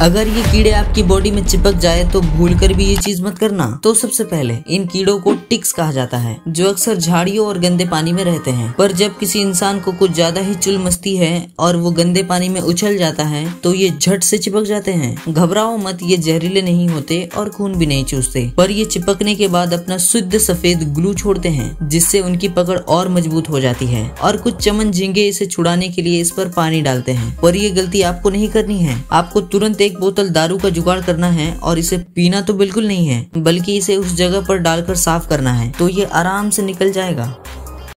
अगर ये कीड़े आपकी बॉडी में चिपक जाए तो भूल कर भी ये चीज़ मत करना। तो सबसे पहले इन कीड़ों को टिक्स कहा जाता है, जो अक्सर झाड़ियों और गंदे पानी में रहते हैं। पर जब किसी इंसान को कुछ ज़्यादा ही चुल मस्ती है और वो गंदे पानी में उछल जाता है तो ये झट से चिपक जाते हैं। घबराओ मत, ये जहरीले नहीं होते और खून भी नहीं चूसते। पर ये चिपकने के बाद अपना शुद्ध सफ़ेद ग्लू छोड़ते हैं, जिससे उनकी पकड़ और मज़बूत हो जाती है। और कुछ चमन झींगे इसे छुड़ाने के लिए इस पर पानी डालते हैं। पर ये गलती आपको नहीं करनी है। आपको तुरंत एक बोतल दारू का जुगाड़ करना है और इसे पीना तो बिल्कुल नहीं है, बल्कि इसे उस जगह पर डालकर साफ़ करना है तो ये आराम से निकल जाएगा।